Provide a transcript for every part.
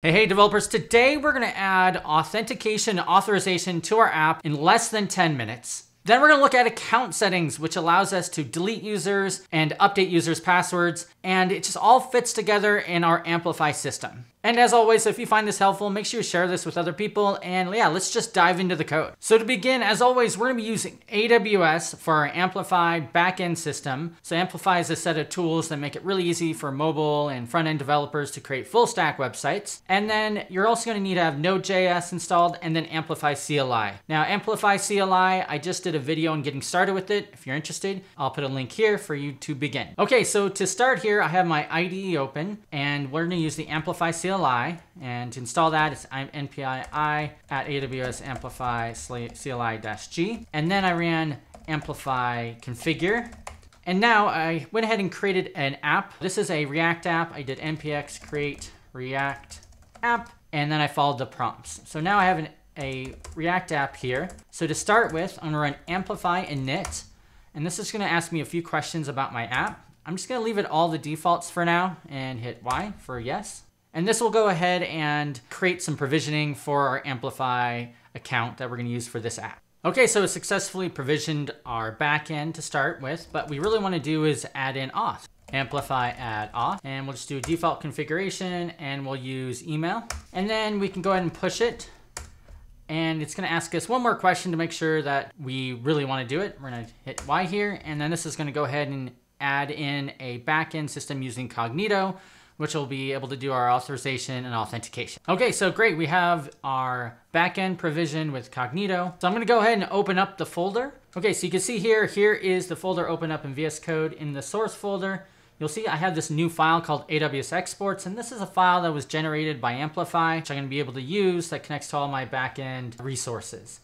Hey, hey developers, today we're gonna add authentication authorization to our app in less than 10 minutes. Then we're gonna look at account settings, which allows us to delete users and update users' passwords, and it just all fits together in our Amplify system. And as always, if you find this helpful, make sure you share this with other people. And yeah, let's just dive into the code. So to begin, as always, we're gonna be using AWS for our Amplify backend system. So Amplify is a set of tools that make it really easy for mobile and front-end developers to create full stack websites. And then you're also gonna need to have Node.js installed and then Amplify CLI. Now Amplify CLI, I just did a video on getting started with it. If you're interested, I'll put a link here for you to begin. Okay, so to start here, I have my IDE open and we're gonna use the Amplify CLI and to install that, it's npm i at AWS amplify CLI-G. And then I ran amplify configure. And now I went ahead and created an app. This is a React app. I did npx create React app, and then I followed the prompts. So now I have an, a React app here. So to start with, I'm gonna run amplify init, and this is gonna ask me a few questions about my app. I'm just gonna leave it all the defaults for now and hit Y for yes. And this will go ahead and create some provisioning for our Amplify account that we're gonna use for this app. Okay, so it successfully provisioned our backend to start with, but we really wanna do is add in auth. Amplify add auth, and we'll just do a default configuration and we'll use email. And then we can go ahead and push it. And it's gonna ask us one more question to make sure that we really wanna do it. We're gonna hit Y here, and then this is gonna go ahead and add in a backend system using Cognito which will be able to do our authorization and authentication. Okay, so great. We have our backend provision with Cognito. So I'm gonna go ahead and open up the folder. Okay, so you can see here, here is the folder open up in VS Code. In the source folder, you'll see I have this new file called AWS Exports, and this is a file that was generated by Amplify, which I'm gonna be able to use that connects to all my backend resources.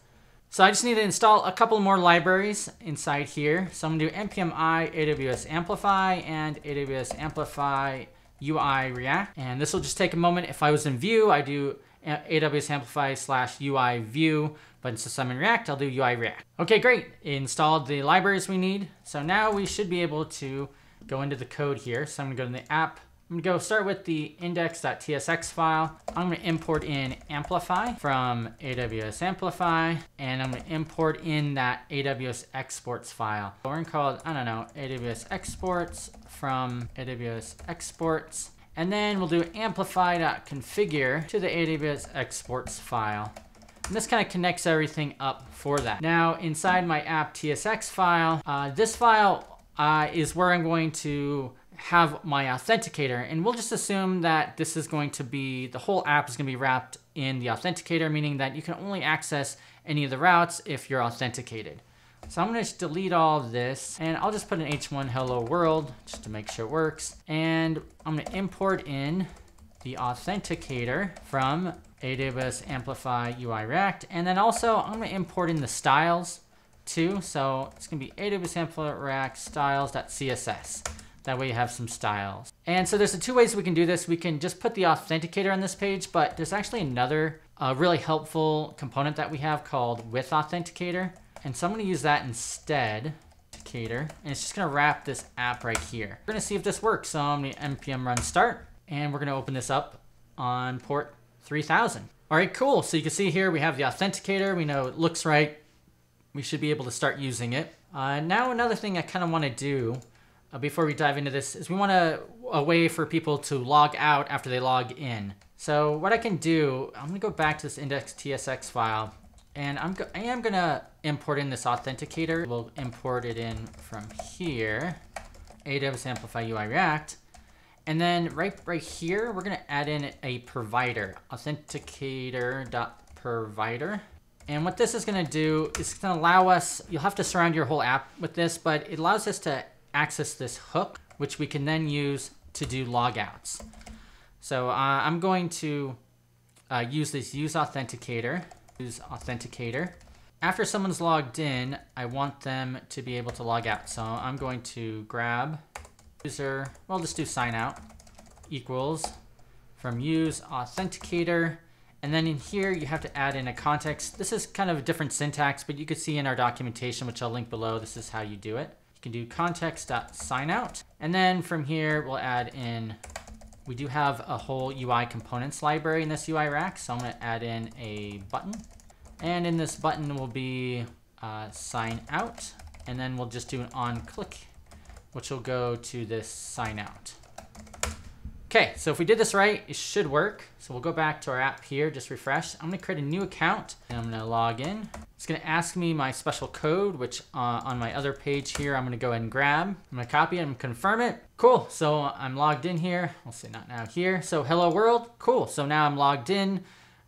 So I just need to install a couple more libraries inside here. So I'm gonna do npm i AWS Amplify and AWS Amplify UI React. And this will just take a moment. If I was in Vue, I do AWS Amplify slash UI Vue, but since I'm in React, I'll do UI React. Okay, great. Installed the libraries we need. So now we should be able to go into the code here. So I'm gonna go to the app I'm gonna go start with the index.tsx file. I'm gonna import in Amplify from AWS Amplify, and I'm gonna import in that AWS exports file. We're gonna call it, I don't know, AWS exports from AWS exports. And then we'll do amplify.configure to the AWS exports file. And this kind of connects everything up for that. Now inside my app TSX file, uh, this file uh, is where I'm going to have my authenticator. And we'll just assume that this is going to be, the whole app is going to be wrapped in the authenticator, meaning that you can only access any of the routes if you're authenticated. So I'm going to just delete all this and I'll just put an h1 hello world just to make sure it works. And I'm going to import in the authenticator from AWS Amplify UI React. And then also I'm going to import in the styles too. So it's going to be AWS Amplify React styles.css. That way you have some styles. And so there's the two ways we can do this. We can just put the authenticator on this page, but there's actually another uh, really helpful component that we have called with authenticator. And so I'm gonna use that instead. Authenticator, and it's just gonna wrap this app right here. We're gonna see if this works. So I'm gonna npm run start, and we're gonna open this up on port 3000. All right, cool. So you can see here we have the authenticator. We know it looks right. We should be able to start using it. Uh, now another thing I kind of want to do uh, before we dive into this is we want a, a way for people to log out after they log in. So what I can do, I'm gonna go back to this index.tsx file and I'm I am gonna import in this authenticator. We'll import it in from here, AWS Amplify UI React. And then right, right here, we're gonna add in a provider, authenticator.provider. And what this is gonna do is gonna allow us, you'll have to surround your whole app with this, but it allows us to access this hook, which we can then use to do logouts. So uh, I'm going to uh, use this use authenticator, use authenticator. After someone's logged in, I want them to be able to log out. So I'm going to grab user, well, just do sign out equals from use authenticator. And then in here, you have to add in a context. This is kind of a different syntax, but you could see in our documentation, which I'll link below, this is how you do it You can do context.signout. And then from here, we'll add in we do have a whole UI components library in this UI React. So I'm going to add in a button. And in this button will be uh, sign out. And then we'll just do an on click, which will go to this sign out. Okay, so if we did this right, it should work. So we'll go back to our app here, just refresh. I'm gonna create a new account and I'm gonna log in. It's gonna ask me my special code, which uh, on my other page here, I'm gonna go ahead and grab. I'm gonna copy and confirm it. Cool, so I'm logged in here. I'll say not now here. So hello world, cool. So now I'm logged in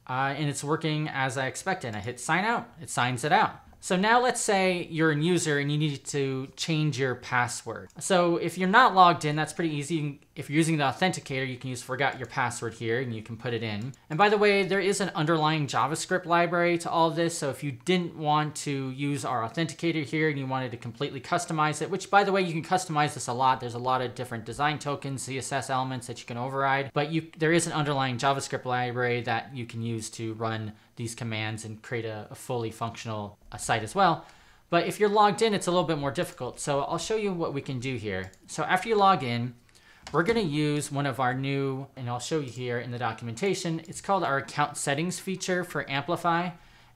uh, and it's working as I expected. I hit sign out, it signs it out. So now let's say you're a user and you need to change your password. So if you're not logged in, that's pretty easy. If you're using the authenticator, you can use forgot your password here and you can put it in. And by the way, there is an underlying JavaScript library to all of this. So if you didn't want to use our authenticator here and you wanted to completely customize it, which by the way, you can customize this a lot. There's a lot of different design tokens, CSS elements that you can override, but you there is an underlying JavaScript library that you can use to run these commands and create a, a fully functional uh, site as well. But if you're logged in, it's a little bit more difficult. So I'll show you what we can do here. So after you log in, we're going to use one of our new, and I'll show you here in the documentation. It's called our account settings feature for Amplify.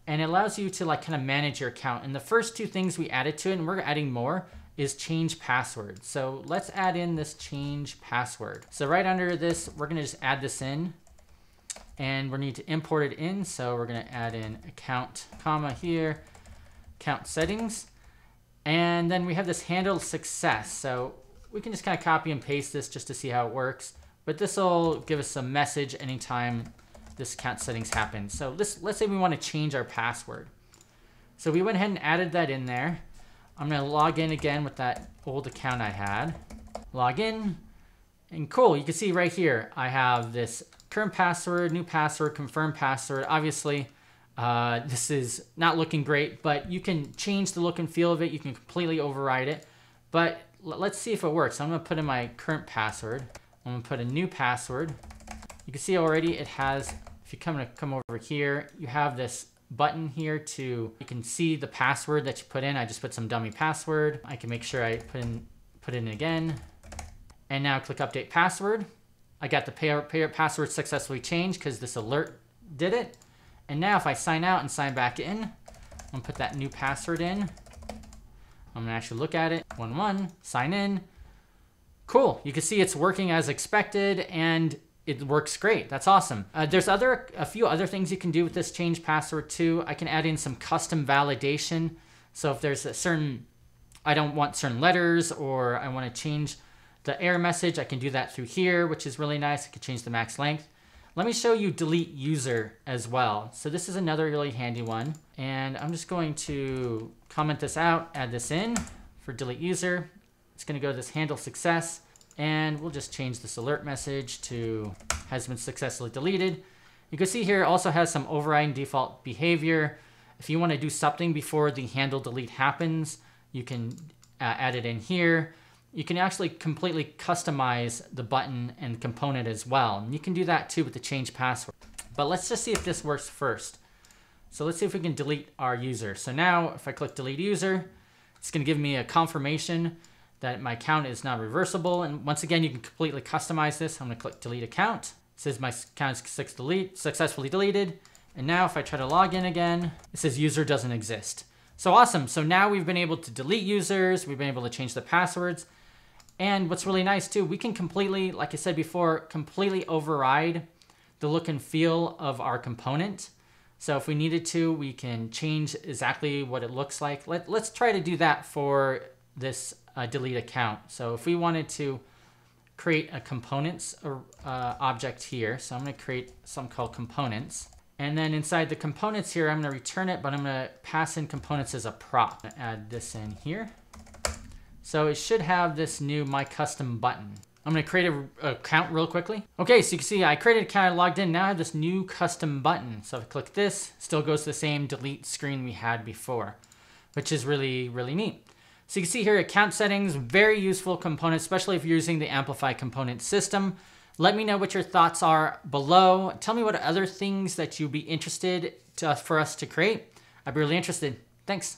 And it allows you to like kind of manage your account. And the first two things we added to it, and we're adding more, is change password. So let's add in this change password. So right under this, we're going to just add this in and we need to import it in. So we're going to add in account comma here, account settings. And then we have this handle success. So we can just kind of copy and paste this just to see how it works. But this will give us a message anytime this account settings happen. So this, let's say we want to change our password. So we went ahead and added that in there. I'm going to log in again with that old account I had. Log in. And cool, you can see right here, I have this current password, new password, confirm password. Obviously, uh, this is not looking great, but you can change the look and feel of it. You can completely override it. But let's see if it works. I'm gonna put in my current password. I'm gonna put a new password. You can see already it has, if you come to come over here, you have this button here to, you can see the password that you put in. I just put some dummy password. I can make sure I put in, put in again. And now click update password. I got the payout, password successfully changed because this alert did it. And now if I sign out and sign back in, I'm gonna put that new password in. I'm gonna actually look at it. One one, sign in. Cool. You can see it's working as expected and it works great. That's awesome. Uh, there's other a few other things you can do with this change password too. I can add in some custom validation. So if there's a certain, I don't want certain letters or I want to change the error message, I can do that through here, which is really nice. I can change the max length. Let me show you delete user as well. So this is another really handy one. And I'm just going to comment this out, add this in for delete user. It's gonna go to this handle success and we'll just change this alert message to has been successfully deleted. You can see here it also has some overriding default behavior. If you wanna do something before the handle delete happens, you can uh, add it in here you can actually completely customize the button and component as well. And you can do that too with the change password. But let's just see if this works first. So let's see if we can delete our user. So now if I click delete user, it's gonna give me a confirmation that my account is not reversible. And once again, you can completely customize this. I'm gonna click delete account. It says my account is delete, successfully deleted. And now if I try to log in again, it says user doesn't exist. So awesome. So now we've been able to delete users. We've been able to change the passwords. And what's really nice too, we can completely, like I said before, completely override the look and feel of our component. So if we needed to, we can change exactly what it looks like. Let, let's try to do that for this uh, delete account. So if we wanted to create a components uh, object here, so I'm gonna create something called components. And then inside the components here, I'm gonna return it, but I'm gonna pass in components as a prop. Add this in here. So it should have this new My Custom button. I'm gonna create a, account real quickly. Okay, so you can see I created an account, I logged in, now I have this new custom button. So if I click this, still goes to the same delete screen we had before, which is really, really neat. So you can see here account settings, very useful component, especially if you're using the Amplify component system. Let me know what your thoughts are below. Tell me what other things that you'd be interested to, for us to create. I'd be really interested. Thanks.